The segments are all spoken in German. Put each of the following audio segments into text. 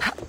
哈。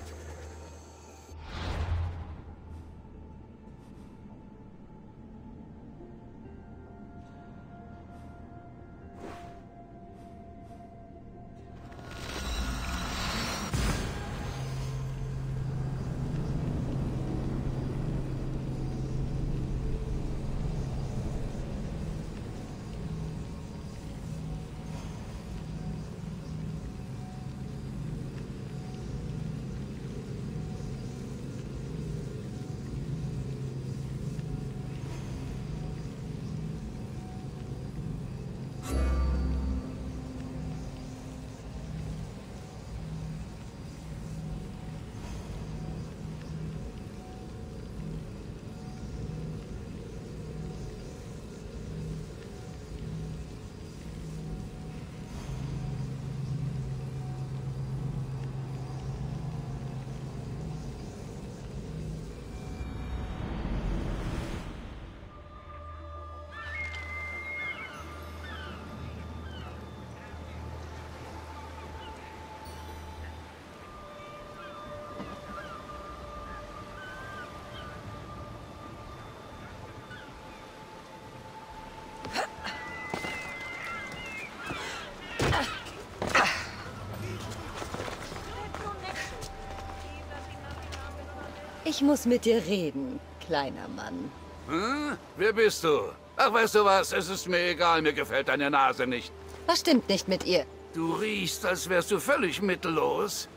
Ich muss mit dir reden, kleiner Mann. Hm? Wer bist du? Ach, weißt du was? Es ist mir egal, mir gefällt deine Nase nicht. Was stimmt nicht mit ihr? Du riechst, als wärst du völlig mittellos.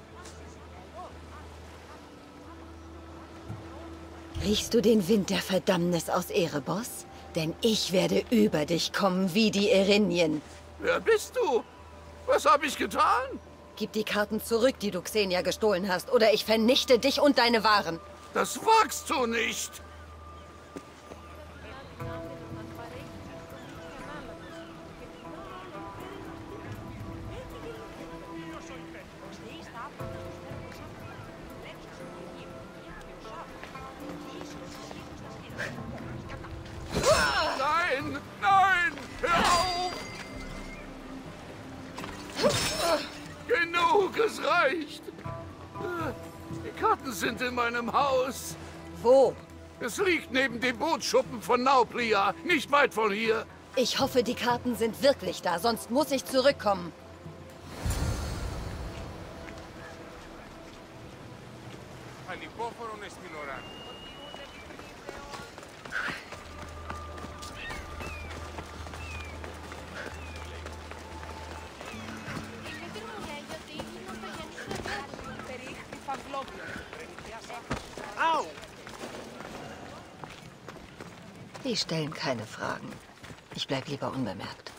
Riechst du den Wind der Verdammnis aus Erebos? Denn ich werde über dich kommen wie die Erinien. Wer bist du? Was habe ich getan? Gib die Karten zurück, die du Xenia gestohlen hast, oder ich vernichte dich und deine Waren. Das wagst du nicht! Nein! Nein! Hör auf! Genug, es reicht! Die Karten sind in meinem Haus. Wo? Es liegt neben dem Bootsschuppen von Nauplia, nicht weit von hier. Ich hoffe, die Karten sind wirklich da, sonst muss ich zurückkommen. Au! Die stellen keine Fragen. Ich bleib lieber unbemerkt.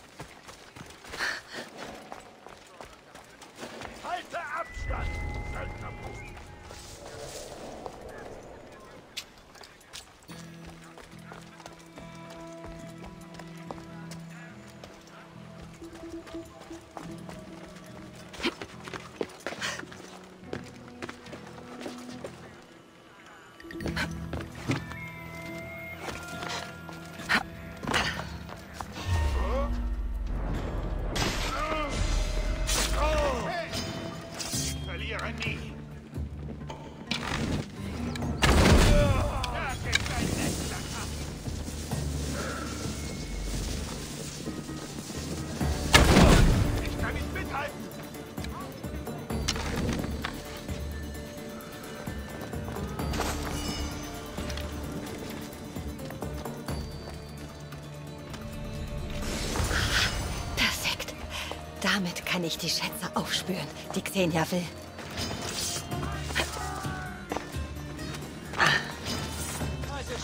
Damit kann ich die Schätze aufspüren, die Xenia will.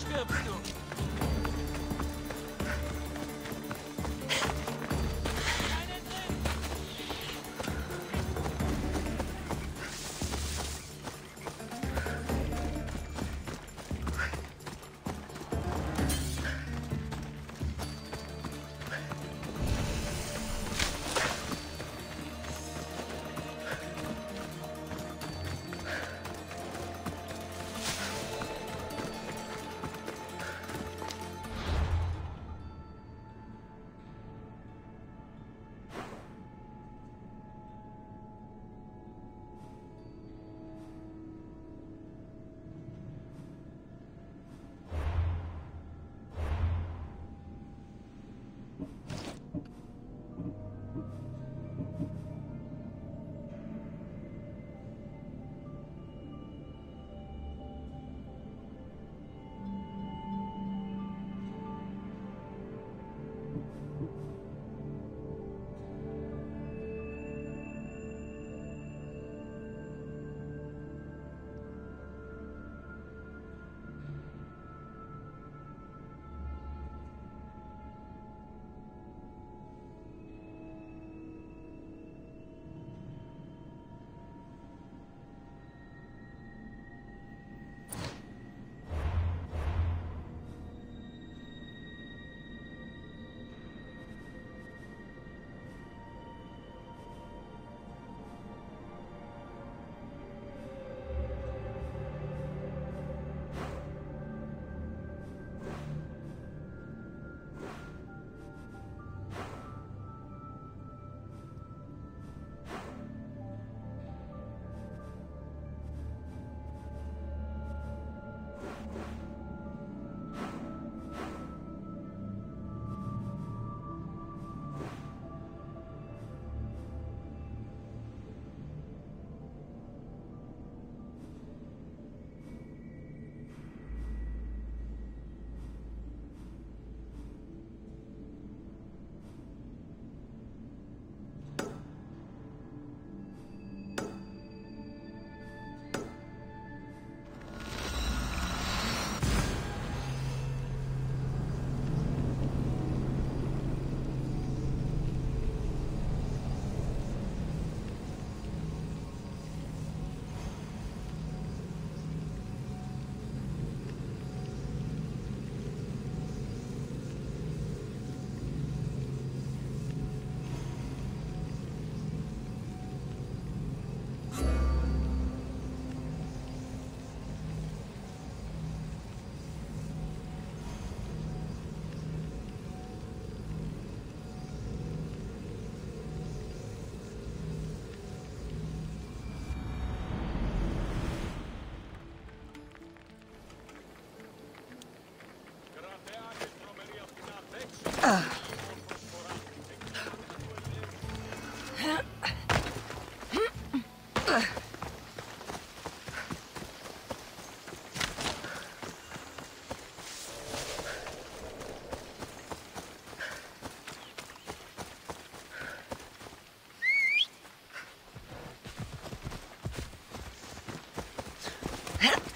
good.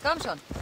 Komm schon.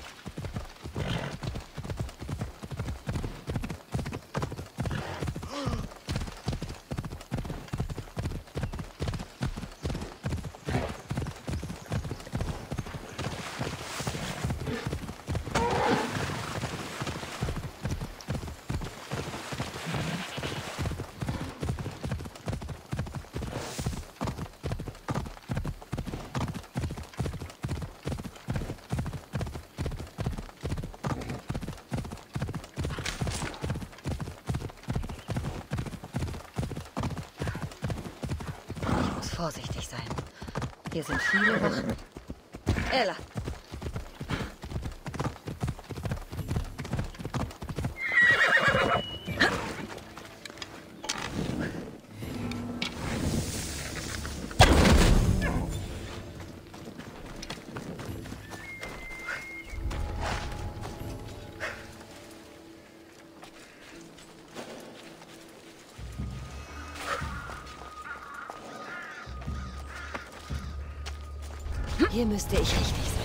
Vorsichtig sein. Hier sind viele Wachen. Ella. Müsste ich richtig sein.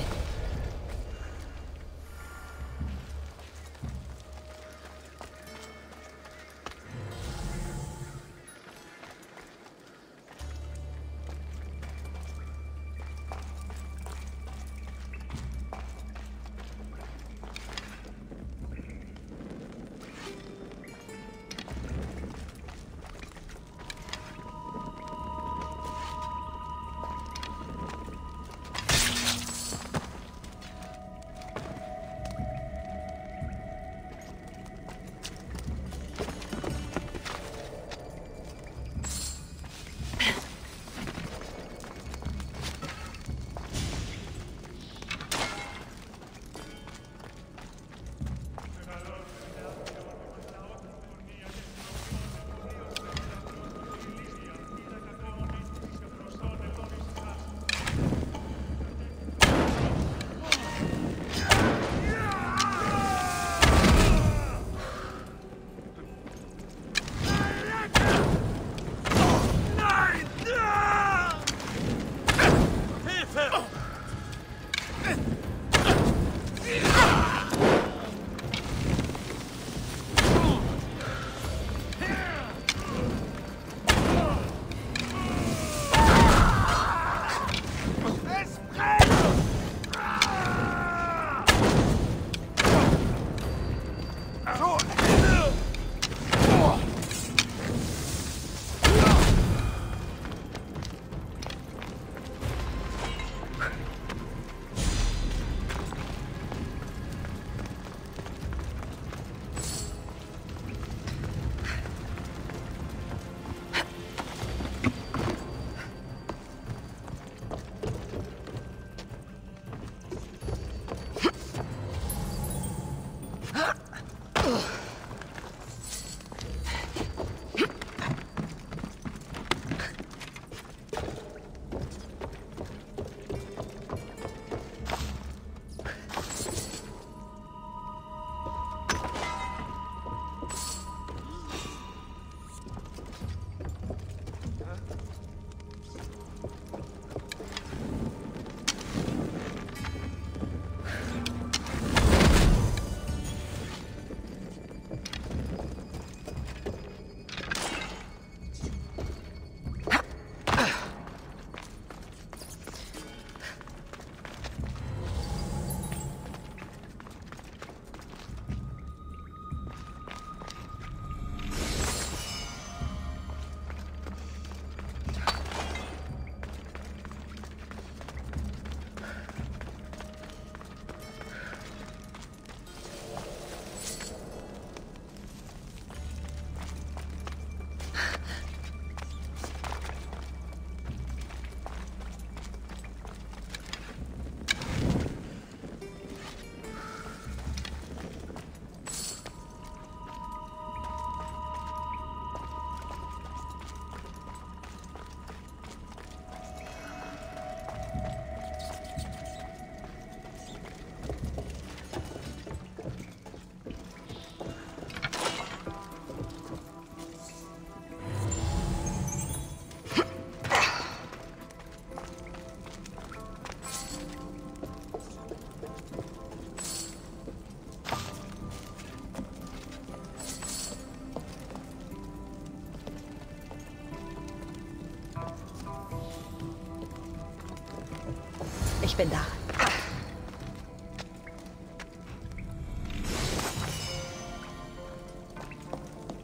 Ich bin da.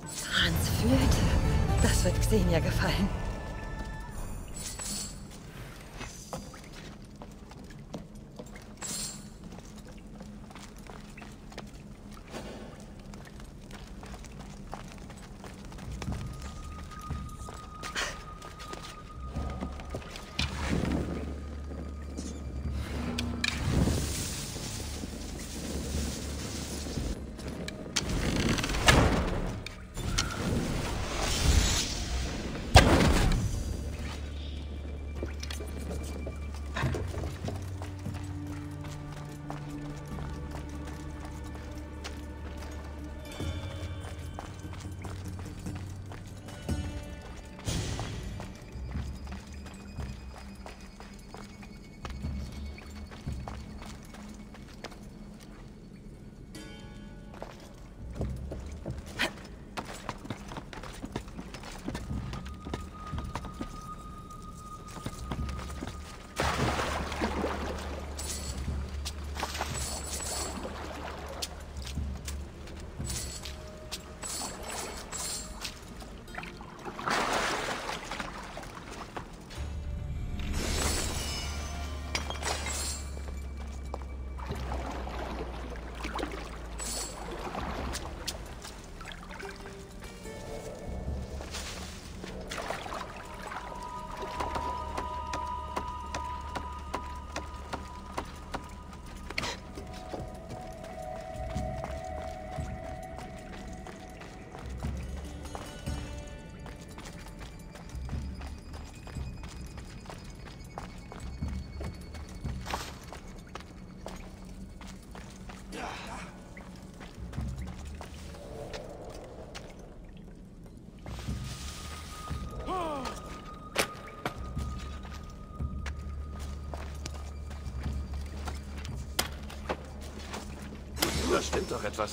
Franz fühlte. Das wird Xenia gefallen. Da stimmt doch etwas.